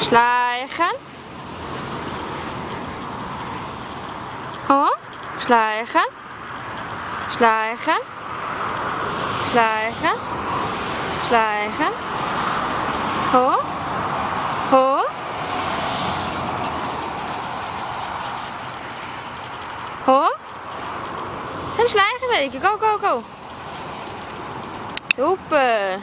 Slagen. Ho. Slagen. Slagen. Slagen. Slagen. Ho. Ho. Ho. En slagen denk ik. Go, go, go. Super.